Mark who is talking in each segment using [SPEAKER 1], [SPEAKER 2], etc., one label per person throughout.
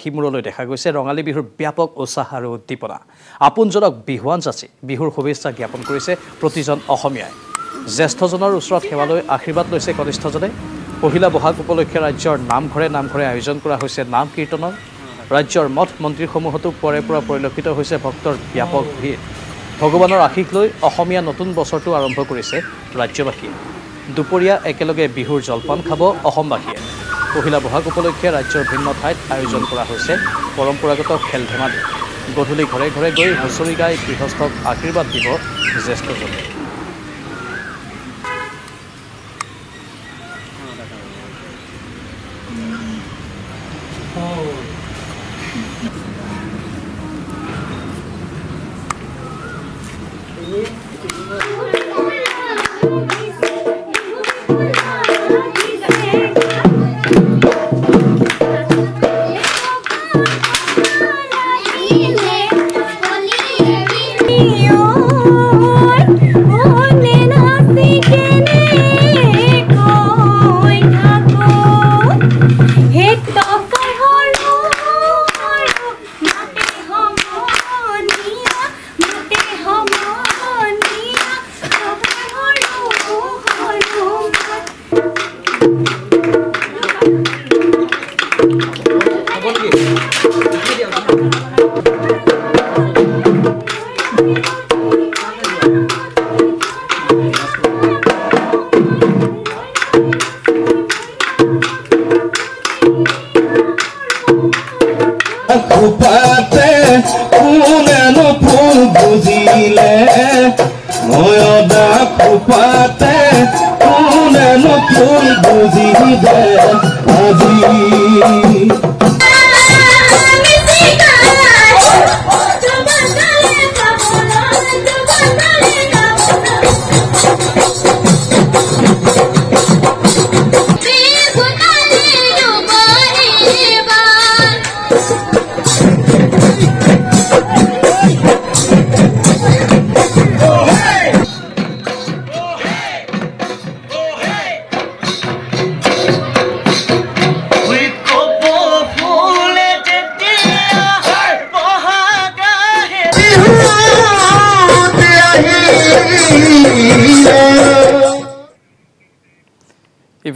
[SPEAKER 1] সিমূৰলৈ দেখা গৈছে। ৰঙালী বিহুৰ ব্যাপক উৎসাহ আৰু উদ্দীপনা। আপোনজনক বিহুৱান যাচি বিহুৰ শুভেচ্ছা জ্ঞাপন কৰিছে প্ৰতিজন অসমীয়াই। জ্যেষ্ঠজনৰ ওচৰত সেৱালৈ আশীৰ্বাদ লৈছে কনিষ্ঠজনে। পহিলা বহাগ উপলক্ষে ৰাজ্যৰ নামঘৰে নামঘৰে আয়োজন কৰা হৈছে নাম কীৰ্তনৰ। ৰাজ্যৰ মঠ মন্দিৰসমূহতো পৰে পৰা পৰিলক্ষিত হৈছে ভক্তৰ ব্যাপক ভিৰ। ভগৱানৰ আশীষ লৈ অসমীয়া নতুন বছৰটো আৰম্ভ কৰিছে ৰাজ্যবাসীয়ে। দুপৰীয়া একেলগে বিহুৰ জলপান খাব অসমবাসীয়ে। পহিলা বহাগ উপলক্ষে ৰাজ্যৰ ভিন্ন ঠাইত আয়োজন কৰা হৈছে পৰম্পৰাগত খেল ধেমালি। গধূলি ঘৰে ঘৰে গৈ হুঁচৰি গাই গৃহস্থক আশীৰ্বাদ দিব জ্যেষ্ঠজনে।
[SPEAKER 2] বুজিলে ময়দা খোপাতে কোনেনো ফুল বুজিলে আজি।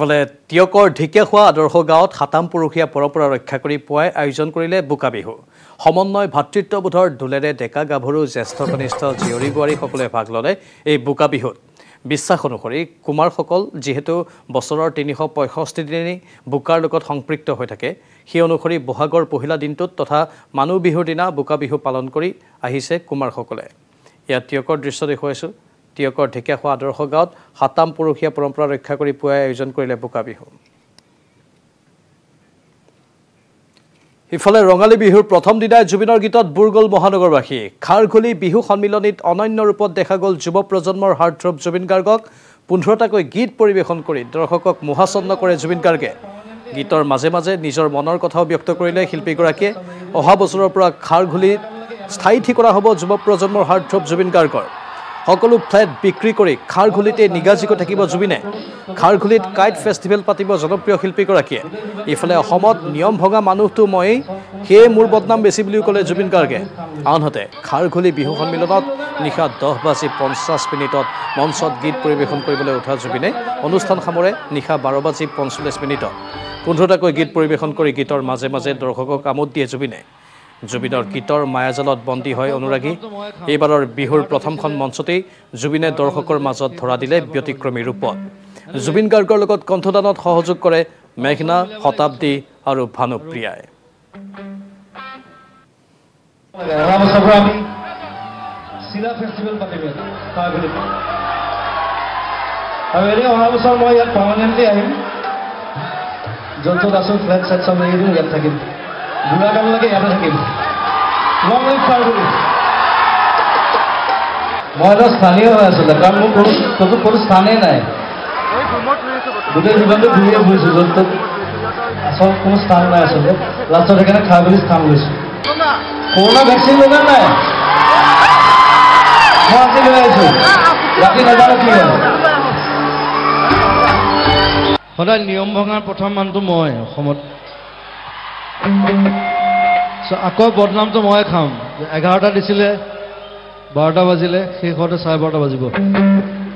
[SPEAKER 1] ইফালে টিয়কৰ ঢেকীয়াখোৱা আদৰ্শ গাঁৱত সাতাম পুৰুষীয়া পৰম্পৰা ৰক্ষা কৰি পুৱাই আয়োজন কৰিলে বোকা বিহু। সমন্বয় ভাতৃত্ববোধৰ ঢোলেৰে ডেকা গাভৰু জ্যেষ্ঠ কনিষ্ঠ জীয়ৰী বোৱাৰীসকলে ভাগ ল'লে এই বোকা বিহুত। বিশ্বাস অনুসৰি কুমাৰসকল যিহেতু বছৰৰ তিনিশ পঁয়ষষ্ঠি দিনেই বোকাৰ লগত সম্পৃক্ত হৈ থাকে সেই অনুসৰি বহাগৰ পহিলা দিনটোত তথা মানুহ বিহুৰ দিনা বোকা বিহু পালন কৰি আহিছে কুমাৰসকলে। ইয়াত টিয়কৰ দৃশ্য দেখুৱাইছোঁ। টিয়কৰ ঢেকীয়াখোৱা আদৰ্শ গাঁৱত সাতাম পুৰুষীয়া পৰম্পৰা ৰক্ষা কৰি পুৱাই আয়োজন কৰিলে বোকা বিহু। ইফালে ৰঙালী বিহুৰ প্ৰথম দিনাই জুবিনৰ গীতত বুৰ গ'ল মহানগৰবাসী। খাৰঘুলি বিহু সন্মিলনীত অনন্য ৰূপত দেখা গ'ল যুৱ প্ৰজন্মৰ হাৰ্টথ্ৰব জুবিন গাৰ্গক। পোন্ধৰটাকৈ গীত পৰিৱেশন কৰি দৰ্শকক মোহাচন্ন কৰে জুবিন গাৰ্গে। গীতৰ মাজে মাজে নিজৰ মনৰ কথাও ব্যক্ত কৰিলে শিল্পীগৰাকীয়ে। অহা বছৰৰ পৰা খাৰঘুলিত স্থায়ী ঠিকনা হ'ব যুৱ প্ৰজন্মৰ হাৰ্টথ্ৰব জুবিন গাৰ্গৰ। সকলো ফ্লেট বিক্ৰী কৰি খাৰঘুলিতে নিগাজিকৈ থাকিব জুবিনে। খাৰঘুলিত কাইট ফেষ্টিভেল পাতিব জনপ্ৰিয় শিল্পীগৰাকীয়ে। ইফালে অসমত নিয়ম ভঙা মানুহটো ময়েই সেয়ে মোৰ বদনাম বেছি বুলিও ক'লে জুবিন গাৰ্গে। আনহাতে খাৰঘুলি বিহু সন্মিলনত নিশা দহ বাজি পঞ্চাছ মিনিটত মঞ্চত গীত পৰিৱেশন কৰিবলৈ উঠা জুবিনে অনুষ্ঠান সামৰে নিশা বাৰ বাজি পঞ্চল্লিছ মিনিটত। পোন্ধৰটাকৈ গীত পৰিৱেশন কৰি গীতৰ মাজে মাজে দৰ্শকক আমোদ দিয়ে জুবিনে। জুবিনৰ গীতৰ মায়াজালত বন্দী হয় অনুৰাগী। এইবাৰৰ বিহুৰ প্ৰথমখন মঞ্চতেই জুবিনে দৰ্শকৰ মাজত ধৰা দিলে ব্যতিক্ৰমী ৰূপত। জুবিন গাৰ্গৰ লগত কণ্ঠদানত সহযোগ কৰে মেঘনা শতাব্দী আৰু ভানুপ্ৰিয়াই।
[SPEAKER 3] অহা বছৰ মই ইয়াত পাৰ্মানেণ্টলি আহিম। য'ত য'ত ফ্লেট চেট চব দিম ইয়াত থাকিম। বুঢ়া কাললৈকে ইয়াতে থাকিম লং লিভ কাৰগুলি মই এটা স্থানীয় হৈ আছিলোঁ কাৰণ মোৰ কোনো ক'তো কোনো স্থানেই নাই গোটেই জীৱনটো ঘূৰিয়ে ফুৰিছোঁ য'ত ত'ত আচল কোনো স্থান নাই আচলতে লাষ্টত সেইকাৰণে খাই বুলি স্থান লৈছোঁ কৰোণা ভেকচিন লগা নাই মই আজি লৈ আহিছোঁ ৰাতি নাজানো কি হয় সদায় নিয়ম ভঙাৰ প্ৰথম মানুহটো মই অসমত আকৌ বদনামটো মই খাম। এঘাৰটা দিছিলে বাৰটা বাজিলে শেষ হওঁতে চাৰে বাৰটা বাজিব।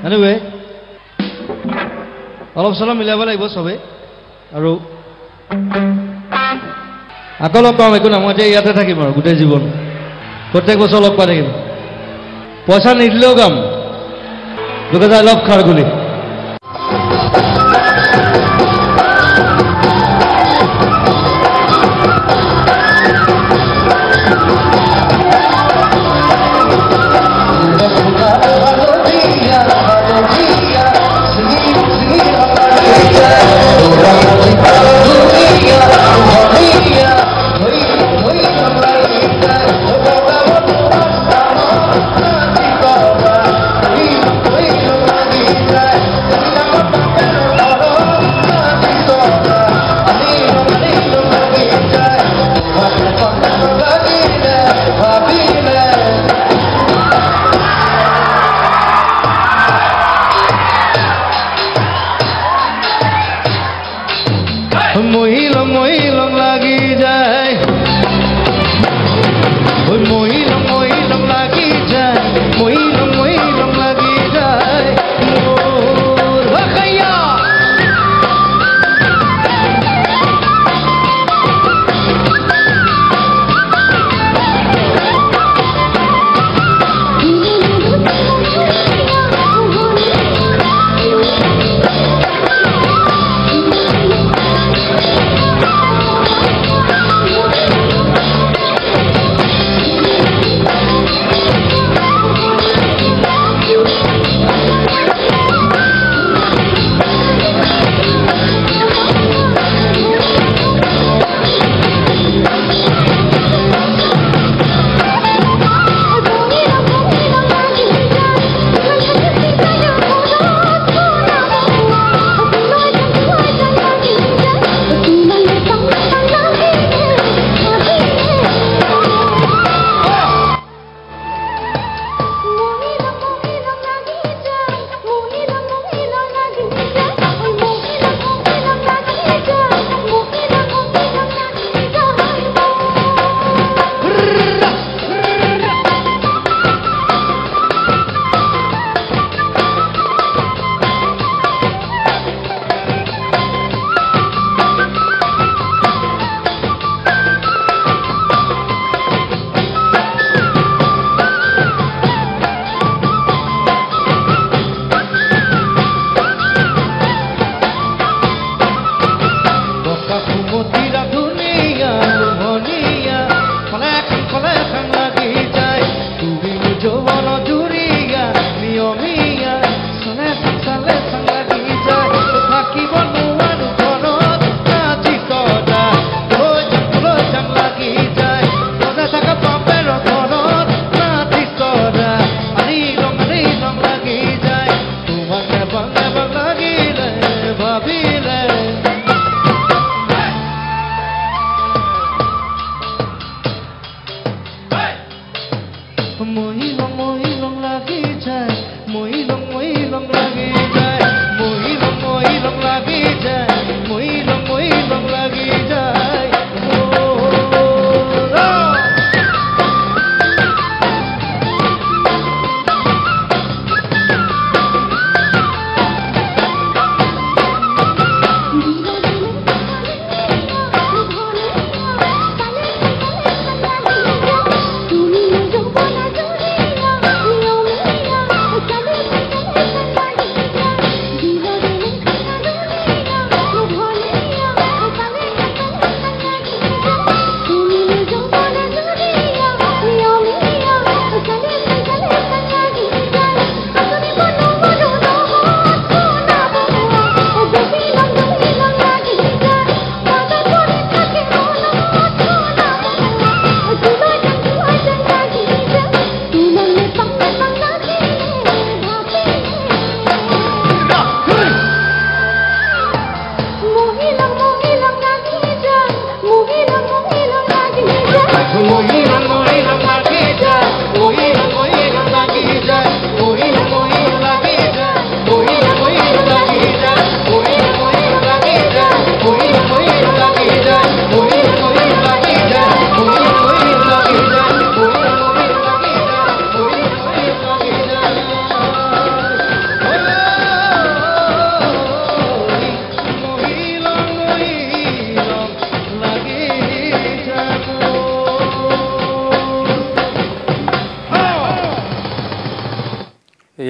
[SPEAKER 3] এনিৱে অলপ চলপ মিলাব লাগিব চবেই। আৰু আকৌ লগ পাম একো নাই মই এতিয়া ইয়াতে থাকিম আৰু গোটেই জীৱন। প্ৰত্যেক বছৰ লগ পাই থাকিম। পইচা নিদিলেও কাম। দুহেজাৰ লগ খাৰ গুলি। Thank you.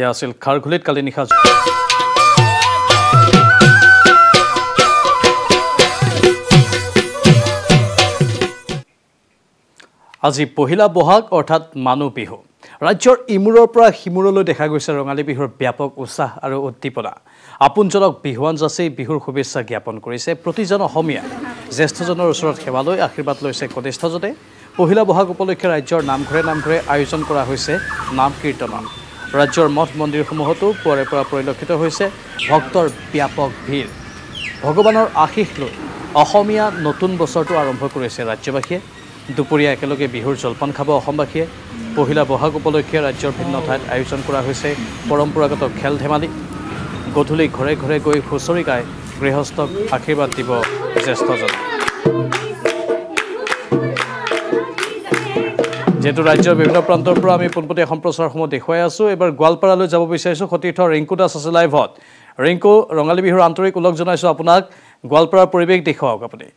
[SPEAKER 1] এয়া আছিল। খাৰঘুলিত কালি নিশা আজি পহিলা বহাগ অৰ্থাৎ মানুহ বিহু। ৰাজ্যৰ ইমূৰৰ পৰা সিমূৰলৈ দেখা গৈছে ৰঙালী বিহুৰ ব্যাপক উৎসাহ আৰু উদ্দীপনা। আপোনজনক বিহুৱান যাচি বিহুৰ শুভেচ্ছা জ্ঞাপন কৰিছে প্ৰতিজন অসমীয়াই জ্যেষ্ঠজনৰ ওচৰত সেৱা লৈ আশীৰ্বাদ লৈছে কনিষ্ঠজনে। পহিলা বহাগ উপলক্ষে ৰাজ্যৰ নামঘৰে নামঘৰে আয়োজন কৰা হৈছে নাম কীৰ্তনৰ ৰাজ্যৰ মঠ মন্দিৰসমূহতো পুৱাৰে পৰা পৰিলক্ষিত হৈছে ভক্তৰ ব্যাপক ভিৰ। ভগৱানৰ আশীষ লৈ অসমীয়া নতুন বছৰটো আৰম্ভ কৰিছে ৰাজ্যবাসীয়ে। দুপৰীয়া একেলগে বিহুৰ জলপান খাব অসমবাসীয়ে। পহিলা বহাগ উপলক্ষে ৰাজ্যৰ ভিন্ন ঠাইত আয়োজন কৰা হৈছে পৰম্পৰাগত খেল ধেমালি। গধূলি ঘৰে ঘৰে গৈ হুঁচৰি গাই গৃহস্থক আশীৰ্বাদ দিব জ্যেষ্ঠজনে। যিহেতু ৰাজ্যৰ বিভিন্ন প্ৰান্তৰ পৰা আমি পোনপটীয়া সম্প্ৰচাৰসমূহ দেখুৱাই আছোঁ এইবাৰ গোৱালপাৰালৈ যাব বিচাৰিছোঁ সতীৰ্থ ৰিংকু দাস আছে লাইভত ৰিংকু ৰঙালী বিহুৰ আন্তৰিক ওলগ জনাইছোঁ আপোনাক। গোৱালপাৰাৰ পৰিৱেশ দেখুৱাওক আপুনি।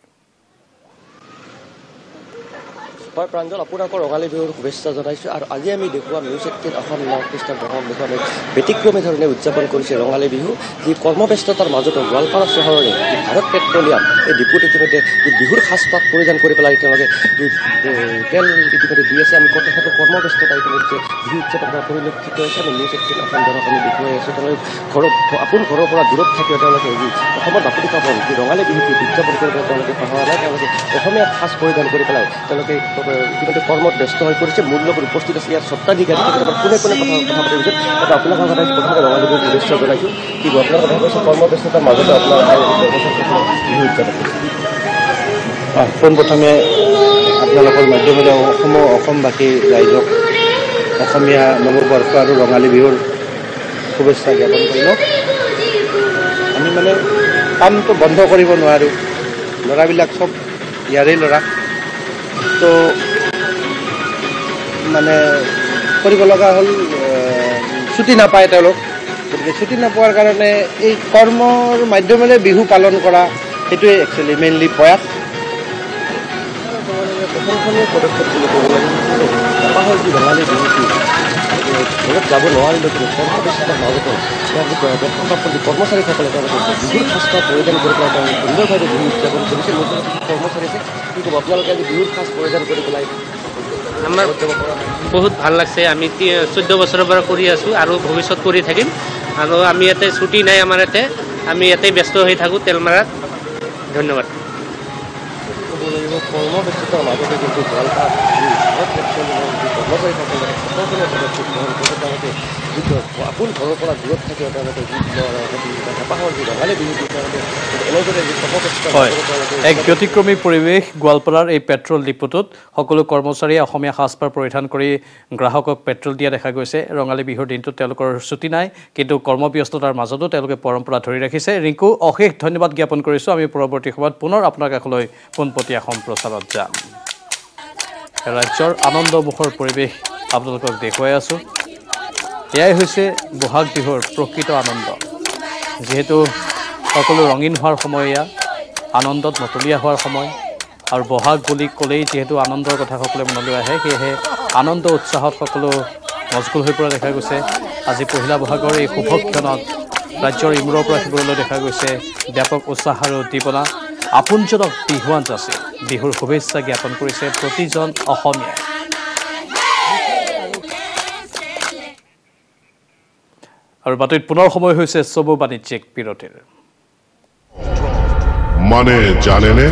[SPEAKER 4] হয় প্ৰাঞ্জল আপোনালোকৰ ৰঙালী বিহুৰ শুভেচ্ছা জনাইছোঁ আৰু আজি আমি নিউজ এইটিন অসম নৰ্থ দেখুওৱা আমি ব্যতিক্ৰমী ধৰণে উদযাপন কৰিছে ৰঙালী বিহু যি কৰ্মব্যস্ততাৰ মাজতো গোৱালপাৰা চহৰৰে ভাৰত পেট্ৰলিয়াম এই ডিপুত ইতিমধ্যে যি বিহুৰ সাজপাত পৰিধান কৰি পেলাই তেওঁলোকে তেল ইতিমধ্যে দি আছে আমি তেখেতৰ কৰ্মব্যস্ততা ইতিমধ্যে বিহু কৰা পৰিলক্ষিত হৈছে আমি এইটিন অসম দৰক আমি দেখুৱাই আছোঁ। তেওঁলোকে ঘৰত আপোন ঘৰৰ পৰা দূৰত থাকিও তেওঁলোকে যি অসমৰ বাপুতি পাবন যি ৰঙালী বিহুটো উদযাপন কৰি পেলাই তেওঁলোকে পাহৰা নাই তেওঁলোকে অসমীয়া সাজ পৰিধান কৰি পেলাই তেওঁলোকে ইতিমধ্যে কৰ্মত ব্যস্ত হৈ পৰিছে মোৰ লগত উপস্থিত আছে ইয়াৰ স্বত্বাধিকাৰী কোনে কোনে কথা পিছত এটা আপোনাৰ কথা প্ৰথমতে ৰঙালী বিহুৰ শুভেচ্ছা জনাইছোঁ। কি আপোনাৰ কথা কৈছে কৰ্মব্যস্ততাৰ মাজতে আপোনাৰ বিহু উদযাপন কৰিছে
[SPEAKER 5] পোনপ্ৰথমে আপোনালোকৰ মাধ্যমেৰে অসম অসমবাসী ৰাইজক অসমীয়া নৱবৰ্ষ আৰু ৰঙালী বিহুৰ শুভেচ্ছা জ্ঞাপন কৰিলোঁ। আমি মানে কামটো বন্ধ কৰিব নোৱাৰোঁ। ল'ৰাবিলাক চব ইয়াৰে ল'ৰা। তো মানে কৰিব লগা হ'ল ছুটি নাপায় তেওঁলোক। গতিকে ছুটি নোপোৱাৰ কাৰণে এই কৰ্মৰ মাধ্যমেৰে বিহু পালন কৰা সেইটোৱে একচুৱেলি মেইনলি প্ৰয়াস।
[SPEAKER 4] পদক্ষেপ বুলি ক'ব লাগিব ঘৰত যাব নোৱাৰিলেও কিন্তু মাজতো তেওঁলোকে বিহুৰ সাজপাৰ পৰিধান কৰি পেলাই তেওঁলোকে সুন্দৰভাৱে বিহু উদযাপন কৰিছে নতুন কৰ্মচাৰী আছে আপোনালোকে আজি বিহুৰ সাজ পৰিধান কৰি পেলাই
[SPEAKER 6] আমাৰ? বহুত ভাল লাগছে। আমি চৈধ্য বছৰৰ পৰা কৰি আছোঁ আৰু ভৱিষ্যত কৰি থাকিম। আৰু আমি ইয়াতে ছুটি নাই আমাৰ ইয়াতে। আমি ইয়াতে ব্যস্ত হৈ থাকোঁ তেলমাৰাত। ধন্যবাদ।
[SPEAKER 4] কৰ্মব্যস্ততাৰ মাজতে কিন্তু কৰ্মচাৰীসকলে সকলোখিনি পদক্ষেপ গ্ৰহণ কৰি তেওঁলোকে যিটো আপোন ঘৰৰ পৰা দূৰত থাকিও তেওঁলোকে গীত হেঁপাহৰ যি ৰঙালী বিহুটো তেওঁলোকে এনেদৰে যি
[SPEAKER 1] এক ব্যতিক্ৰমী পৰিৱেশ গোৱালপাৰাৰ এই পেট্ৰল ডিপুটোত সকলো কৰ্মচাৰীয়ে অসমীয়া সাজপাৰ পৰিধান কৰি গ্ৰাহকক পেট্ৰল দিয়া দেখা গৈছে। ৰঙালী বিহুৰ দিনটোত তেওঁলোকৰ ছুটি নাই কিন্তু কৰ্মব্যস্ততাৰ মাজতো তেওঁলোকে পৰম্পৰা ধৰি ৰাখিছে। ৰিংকু অশেষ ধন্যবাদ জ্ঞাপন কৰিছোঁ। আমি পৰৱৰ্তী সময়ত পুনৰ আপোনাৰ কাষলৈ পোনপটীয়া সম্প্ৰচাৰত যাম। ৰাজ্যৰ আনন্দমুখৰ পৰিৱেশ আপোনালোকক দেখুৱাই আছোঁ। এয়াই হৈছে বহাগ বিহুৰ প্ৰকৃত আনন্দ। যিহেতু সকলো ৰঙীন হোৱাৰ সময় এয়া আনন্দত মতলীয়া হোৱাৰ সময়। আৰু বহাগ বুলি ক'লেই যিহেতু আনন্দৰ কথা সকলোৱে মনলৈ আহে সেয়েহে আনন্দ উৎসাহত সকলো মজগুল হৈ পৰা দেখা গৈছে। আজি পহিলা বহাগৰ এই শুভ ক্ষণত ৰাজ্যৰ ইমূৰৰ পৰা সিমূৰলৈ দেখা গৈছে ব্যাপক উৎসাহ আৰু উদ্দীপনা। আপোনজনক বিহুৱান যাচি। বিহুৰ শুভেচ্ছা জ্ঞাপন কৰিছে প্ৰতিজন অসমীয়াই। আৰু বাতৰিত পুনৰ সময় হৈছে চমু বাণিজ্যিক বিৰতিৰ।
[SPEAKER 7] মানে জানেনে?